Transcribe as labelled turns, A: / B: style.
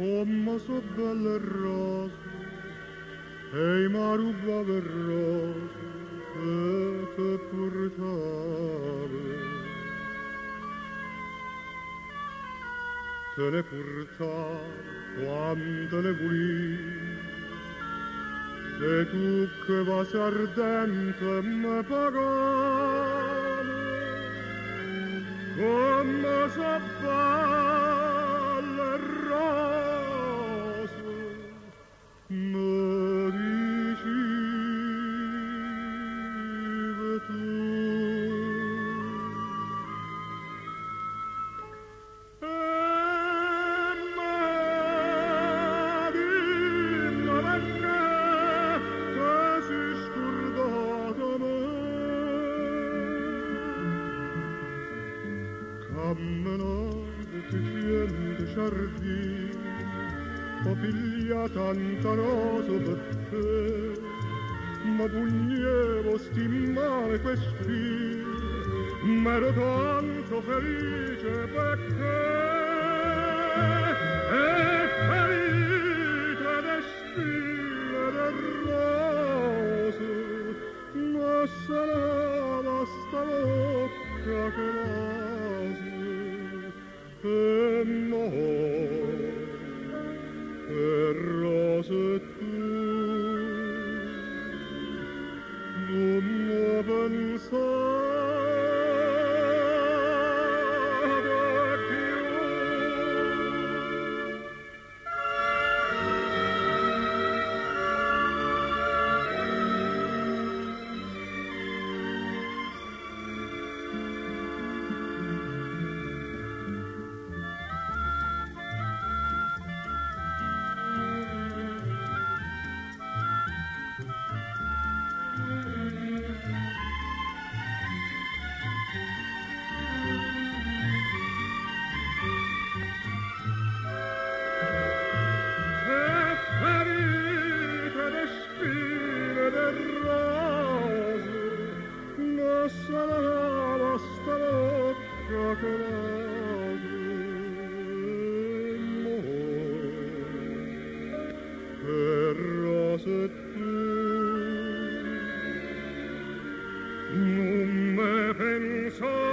A: ثم صب للراس هي معروف بالراس تطور Te le purta quando le voli Se tu che vas ardente me pagare Come saprai Camminate pieno giardini, ho pigliato tanta rosa per te, ma pugnevo stimare questi, ma ero tanto felice perché è felice destino del rose, ma sarà sta Oh, so